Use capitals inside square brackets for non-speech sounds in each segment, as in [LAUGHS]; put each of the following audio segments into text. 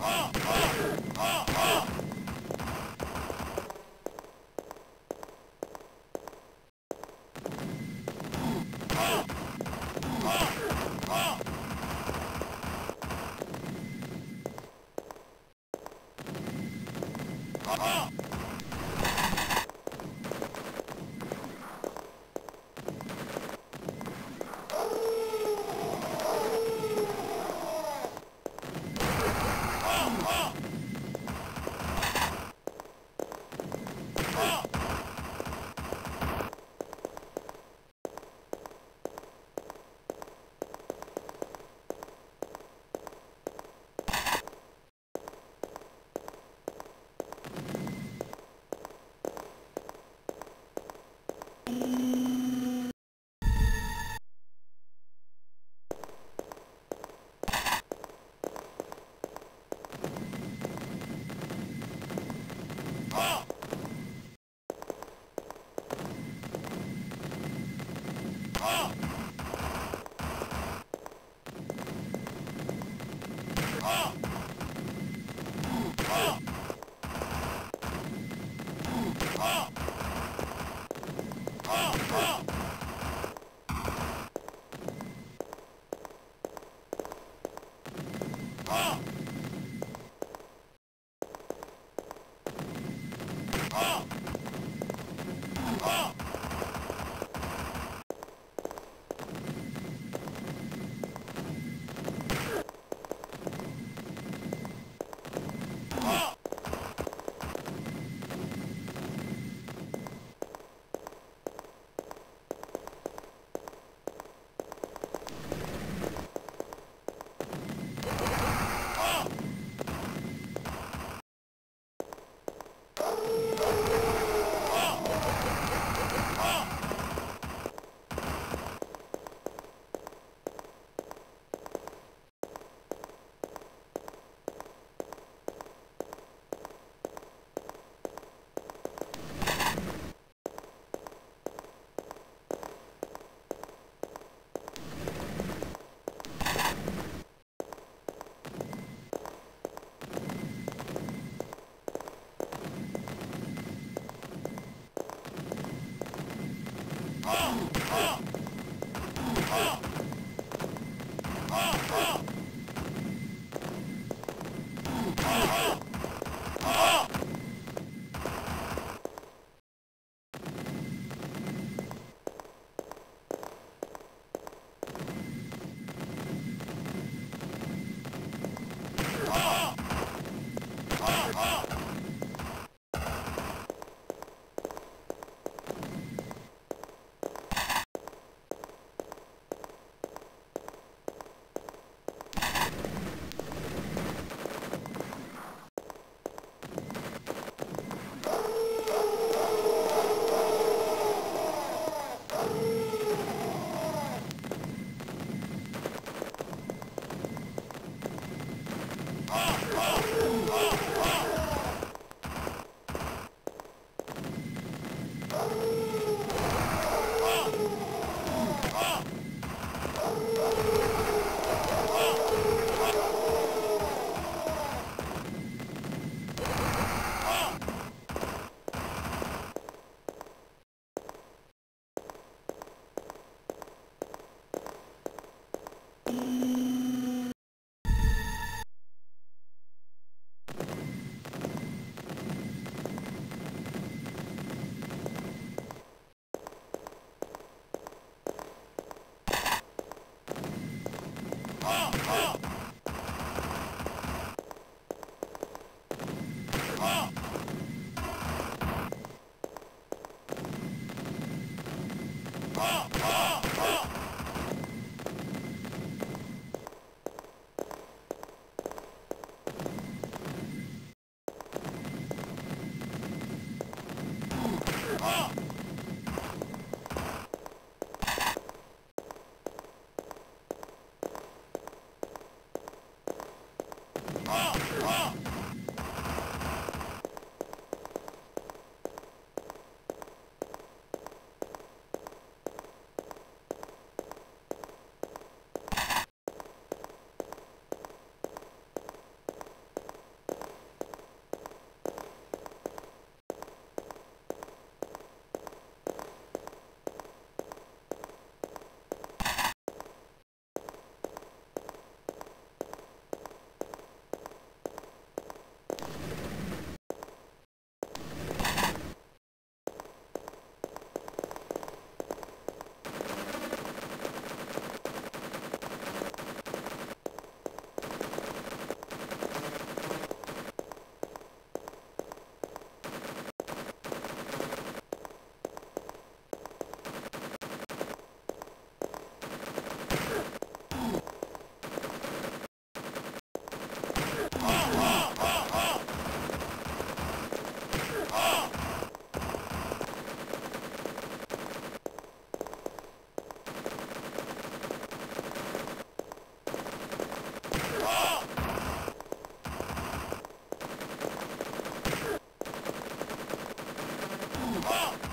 Uh -huh. Oh! [GASPS] [GASPS] Whoa!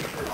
Oh!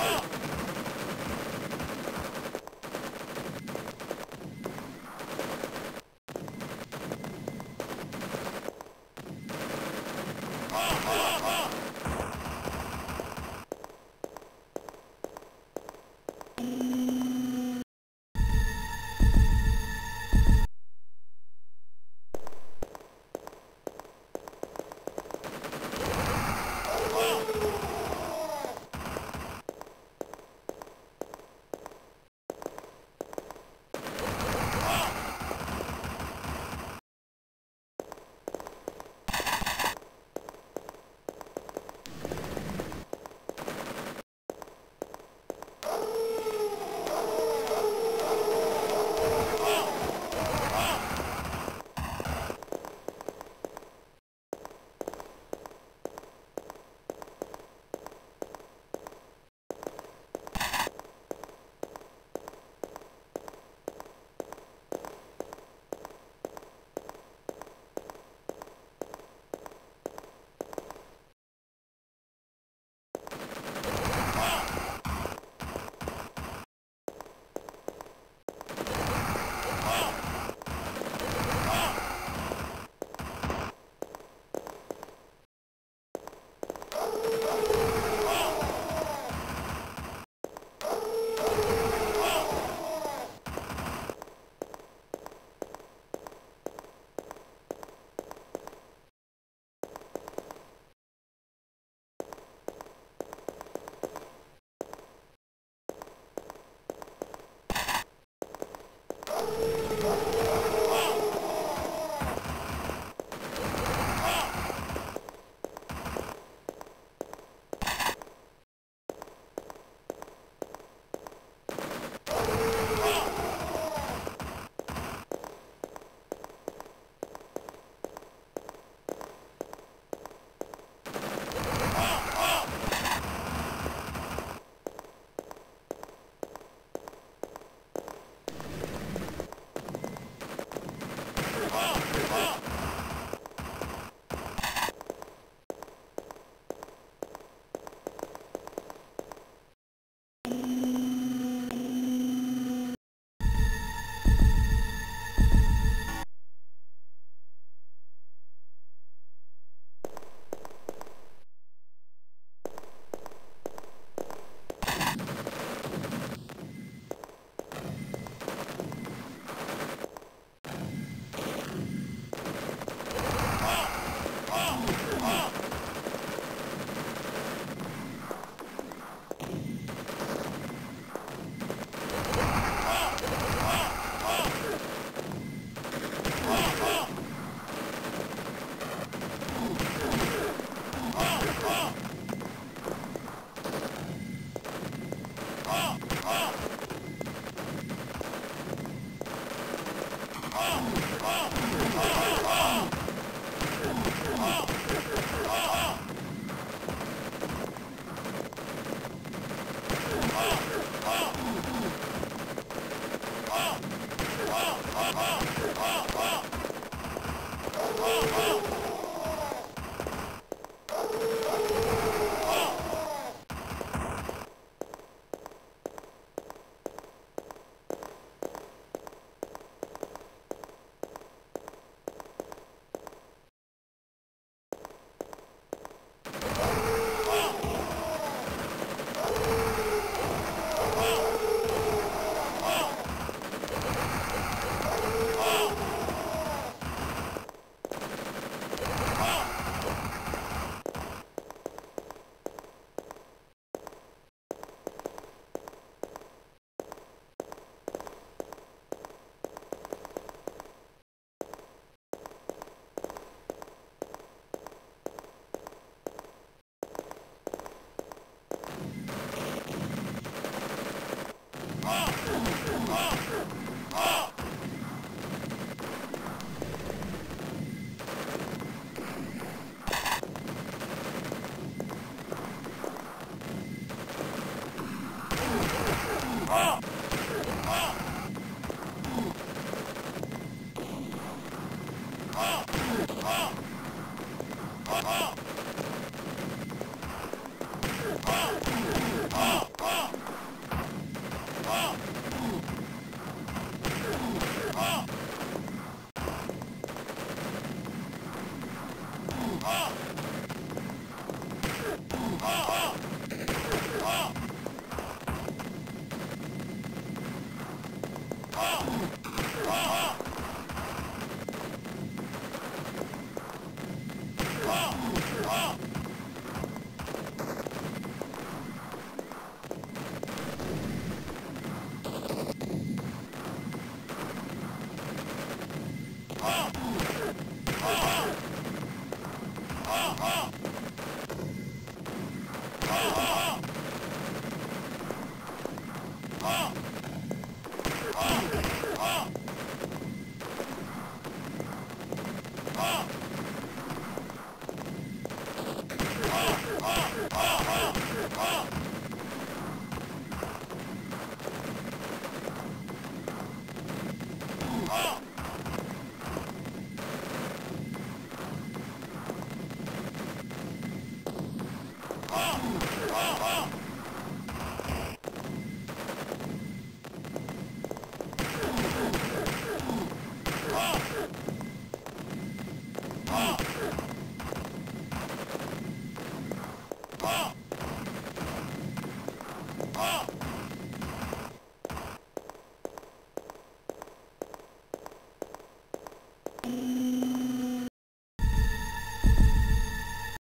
Oh! [LAUGHS] oh